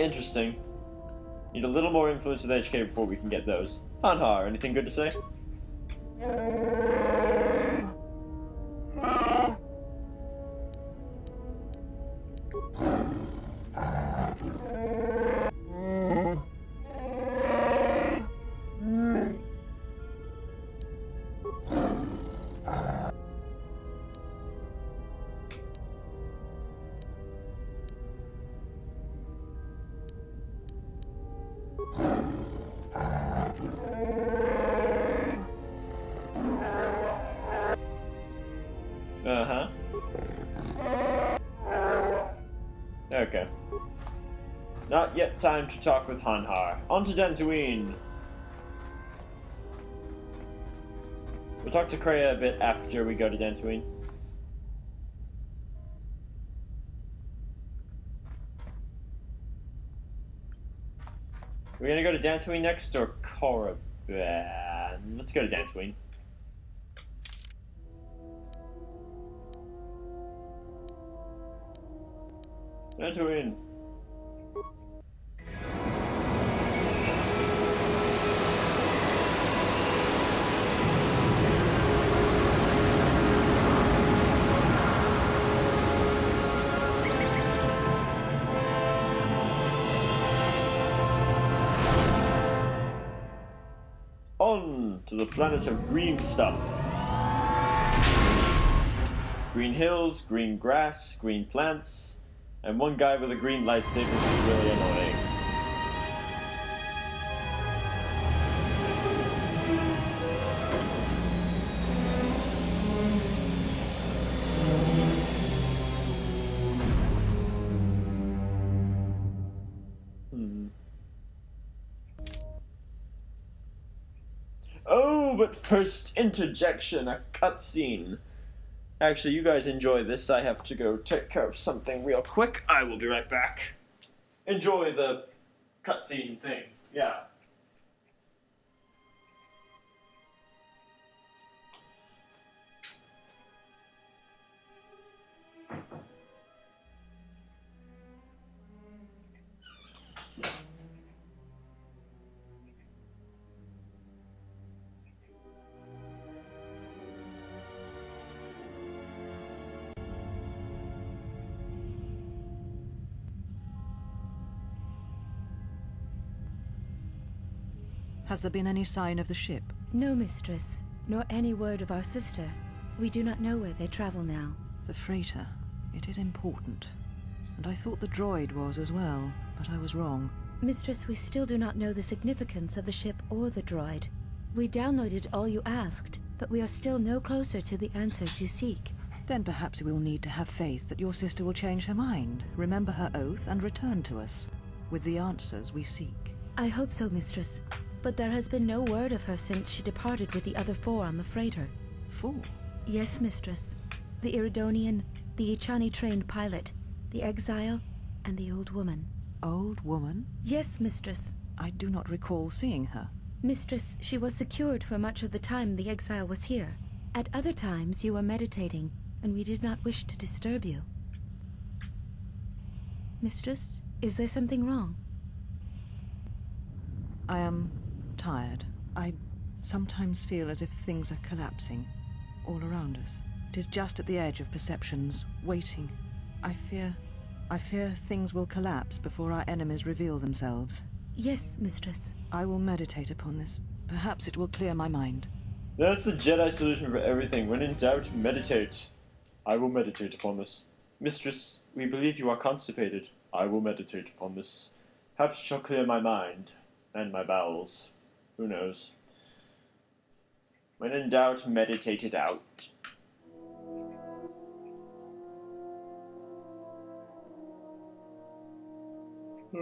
Interesting. Need a little more influence with HK before we can get those. Hanharr, anything good to say? Uh, Not yet time to talk with Hanharr. On to Dantooine. We'll talk to Kreia a bit after we go to Dantooine. We're gonna go to Dantooine next or Korriban? Let's go to Dantooine. Dantooine. To the planet of green stuff. Green hills, green grass, green plants, and one guy with a green lightsaber who's really annoying. Oh, but first interjection, a cutscene. Actually, you guys enjoy this. I have to go take care of something real quick. I will be right back. Enjoy the cutscene thing. Yeah. Has there been any sign of the ship? No, mistress, nor any word of our sister. We do not know where they travel now. The freighter. It is important. And I thought the droid was as well, but I was wrong. Mistress, we still do not know the significance of the ship or the droid. We downloaded all you asked, but we are still no closer to the answers you seek. Then perhaps we'll need to have faith that your sister will change her mind, remember her oath, and return to us with the answers we seek. I hope so, mistress. But there has been no word of her since she departed with the other four on the freighter. Four? Yes, mistress. The Iridonian, the Echani-trained pilot, the exile, and the old woman. Old woman? Yes, mistress. I do not recall seeing her. Mistress, she was secured for much of the time the exile was here. At other times you were meditating, and we did not wish to disturb you. Mistress, is there something wrong? I am tired. I sometimes feel as if things are collapsing all around us. It is just at the edge of perceptions, waiting. I fear. I fear things will collapse before our enemies reveal themselves. Yes, mistress. I will meditate upon this. Perhaps it will clear my mind. That's the Jedi solution for everything. When in doubt, meditate. I will meditate upon this. Mistress, we believe you are constipated. I will meditate upon this. Perhaps it shall clear my mind and my bowels. Who knows? When in doubt, meditate it out.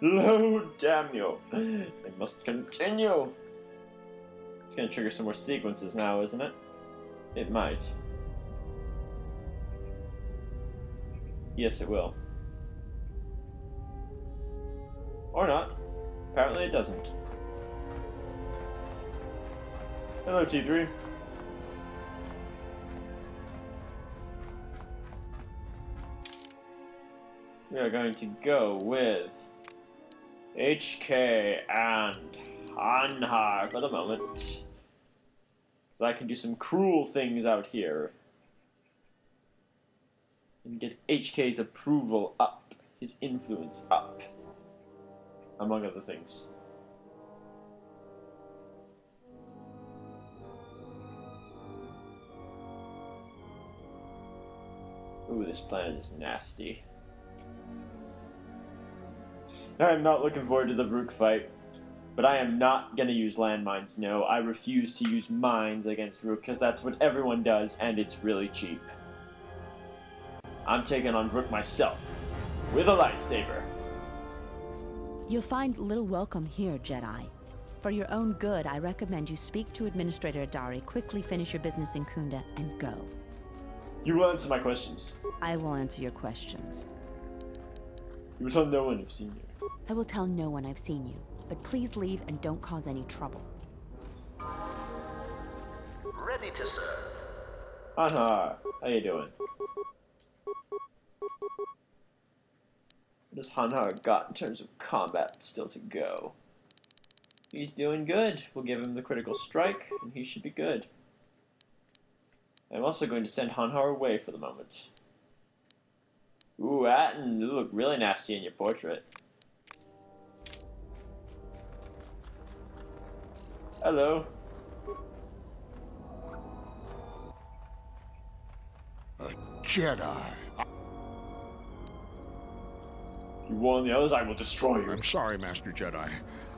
Load, damn you! They must continue! It's gonna trigger some more sequences now, isn't it? It might. Yes, it will. Or not. Apparently it doesn't. Hello, T3. We are going to go with HK and Hanharr for the moment. Because I can do some cruel things out here. And get HK's approval up, his influence up. Among other things. Ooh, this planet is nasty. I'm not looking forward to the Vrook fight. But I am not going to use landmines, no. I refuse to use mines against Vrook, because that's what everyone does, and it's really cheap. I'm taking on Vrook myself, with a lightsaber. You'll find little welcome here, Jedi. For your own good, I recommend you speak to Administrator Adare, quickly finish your business in Khoonda, and go. You will answer my questions. I will answer your questions. You will tell no one you've seen you. I will tell no one I've seen you, but please leave and don't cause any trouble. Ready to serve. Hanharr, how you doing? What has Hanharr got in terms of combat still to go? He's doing good. We'll give him the critical strike, and he should be good. I'm also going to send Hanharr away for the moment. Ooh, Atton, you look really nasty in your portrait. Hello. A Jedi. You warn the others, I will destroy you. I'm sorry, Master Jedi.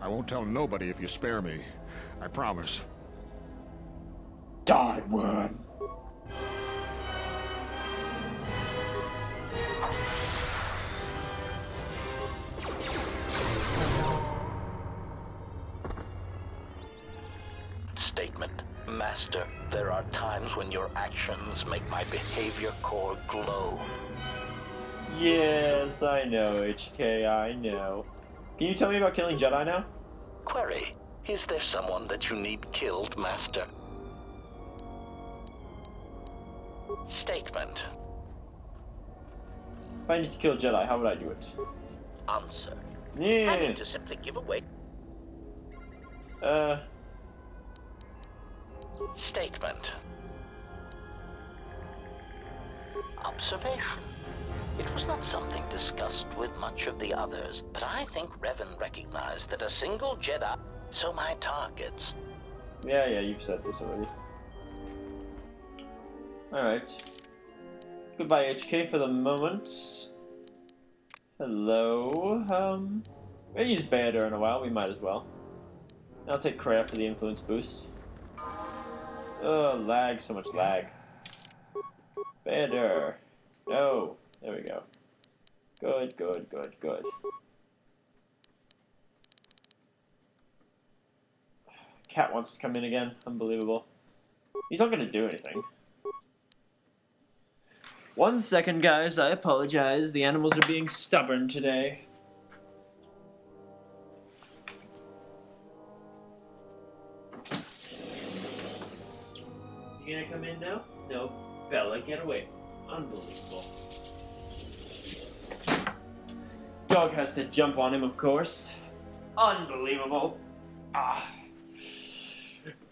I won't tell nobody if you spare me. I promise. Die, worm. Statement. Master, there are times when your actions make my behavior core glow. Yes, I know, HK, I know. Can you tell me about killing Jedi now? Query. Is there someone that you need killed, Master? Statement. If I need to kill Jedi, how would I do it? Answer. Yeah. I need to simply give away. Uh, Statement. Observation. It was not something discussed with much of the others, but I think Revan recognized that a single Jedi so my targets. yeah, yeah, you've said this already. Alright. Goodbye, HK, for the moment. Hello, um... We haven't used in a while, we might as well. I'll take Kreia for the influence boost. Oh, lag, so much lag. Bao-Dur. No. There we go. Good, good, good, good. Cat wants to come in again. Unbelievable. He's not going to do anything. One second, guys. I apologize. The animals are being stubborn today. You gonna come in now? No. Bella, get away. Unbelievable. Dog has to jump on him, of course. Unbelievable. Ah.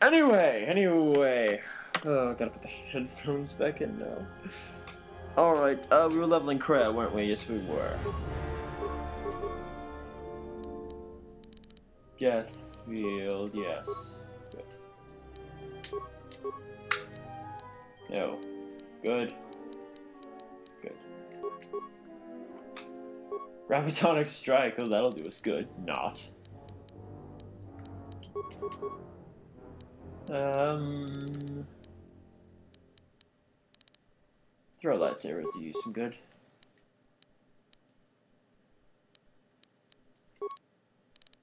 Anyway, anyway. Oh, gotta put the headphones back in now. Alright, uh, we were leveling Kreia, weren't we? Yes, we were. Deathfield, yes. Good. No. Good. Good. Gravitonic strike, oh, that'll do us good. Not. Um. Throw lightsaber to you some good.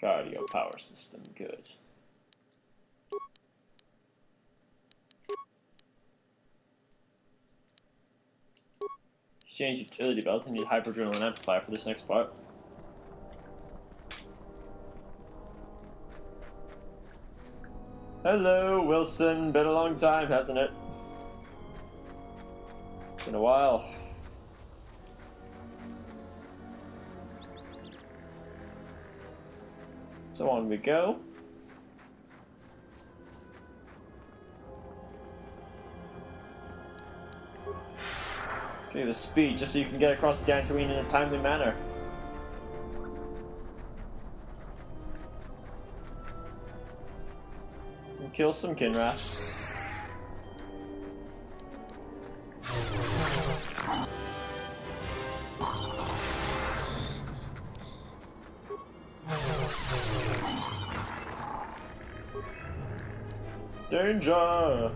Cardio power system, good. Exchange utility belt. I need hyperadrenaline amplifier for this next part. Hello, Wilson. Been a long time, hasn't it? Been a while. So on we go. You the speed just so you can get across Dantooine in a timely manner. And kill some Kinrath. Danger!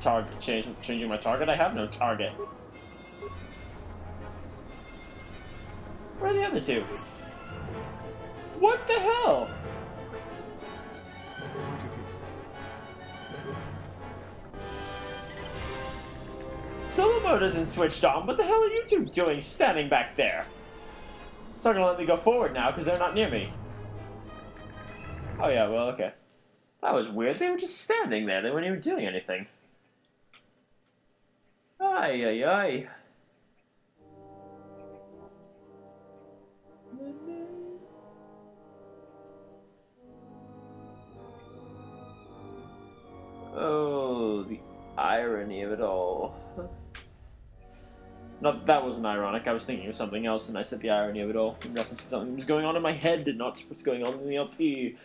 Target change, changing my target. I have no target. Where are the other two? What the hell? Solo mode isn't switched on. What the hell are you two doing standing back there? It's not gonna let me go forward now because they're not near me. Oh yeah, well, okay. That was weird. They were just standing there. They weren't even doing anything. Ay, ay, ay. Oh, the irony of it all. Not that wasn't ironic. I was thinking of something else, and I said the irony of it all in reference to something that was going on in my head, and not what's going on in the LP.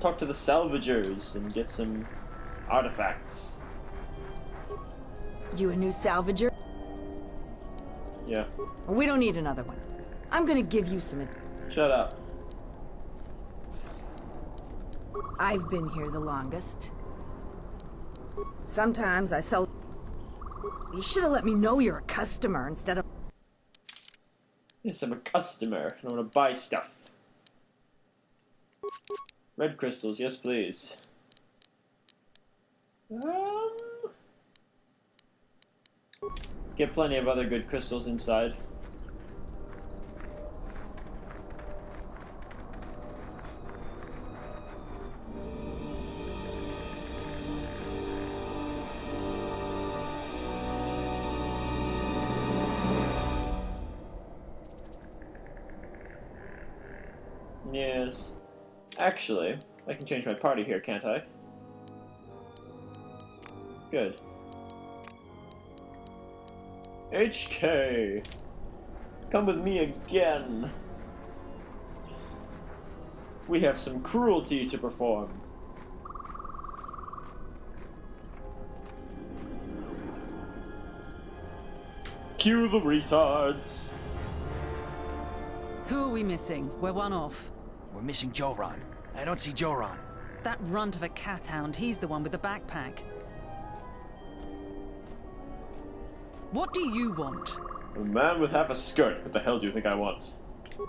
Talk to the salvagers and get some artifacts. You a new salvager? Yeah. We don't need another one. I'm gonna give you some. Shut up. I've been here the longest. Sometimes I sell. You should have let me know you're a customer instead of. Yes, I'm a customer. I want to buy stuff. Red crystals, yes please. Um, get plenty of other good crystals inside. Yes. Actually, I can change my party here, can't I? Good. HK! Come with me again! We have some cruelty to perform. Cue the retards! Who are we missing? We're one off. We're missing Joran. I don't see Joran. That runt of a Kathhound, he's the one with the backpack. What do you want? A man with half a skirt. What the hell do you think I want?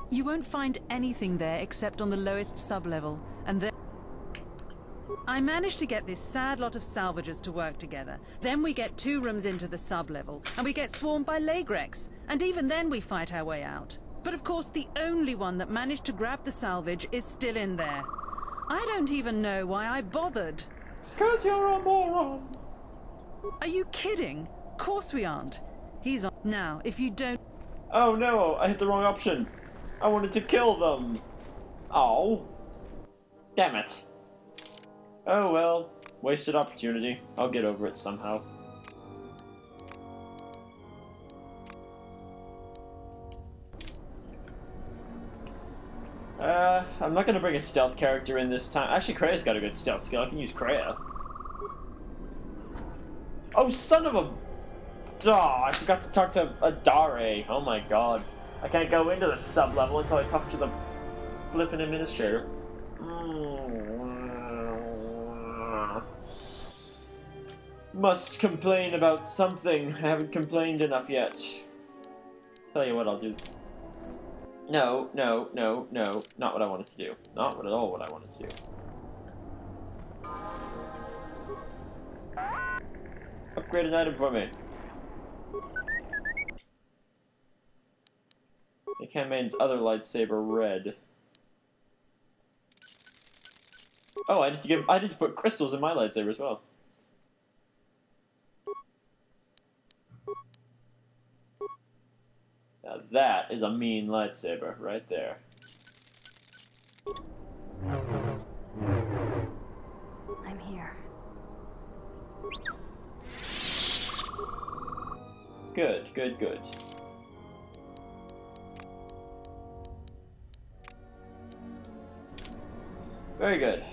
You won't find anything there except on the lowest sublevel, and then... I managed to get this sad lot of salvagers to work together. Then we get two rooms into the sublevel, and we get swarmed by laigreks. And even then we fight our way out. But of course the only one that managed to grab the salvage is still in there. I don't even know why I bothered. Cause you're a moron! Are you kidding? Of Course we aren't. He's on. Now, if you don't... Oh no, I hit the wrong option. I wanted to kill them. Oh. Damn it. Oh well, wasted opportunity. I'll get over it somehow. Uh, I'm not gonna bring a stealth character in this time. Actually, Kreia's got a good stealth skill. I can use Krea. Oh, son of a... Oh, I forgot to talk to Adare. Oh my god. I can't go into the sub-level until I talk to the flippin' administrator. Must complain about something. I haven't complained enough yet. Tell you what I'll do. No, no, no, no. Not what I wanted to do. Not at all what I wanted to do. Upgrade an item for me. The campaign's other lightsaber red. Oh, I need to give I need to put crystals in my lightsaber as well. That is a mean lightsaber right there. I'm here. Good, good, good. Very good.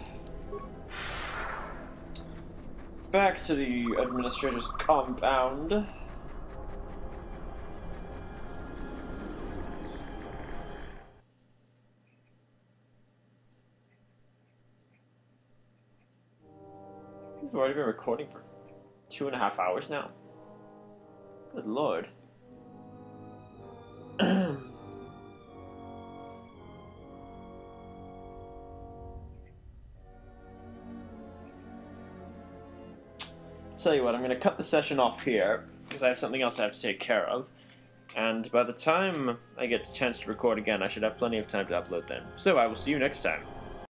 Back to the administrator's compound. We've already been recording for two and a half hours now. Good lord. Tell you what, I'm going to cut the session off here because I have something else I have to take care of. And by the time I get a chance to record again, I should have plenty of time to upload them. So I will see you next time.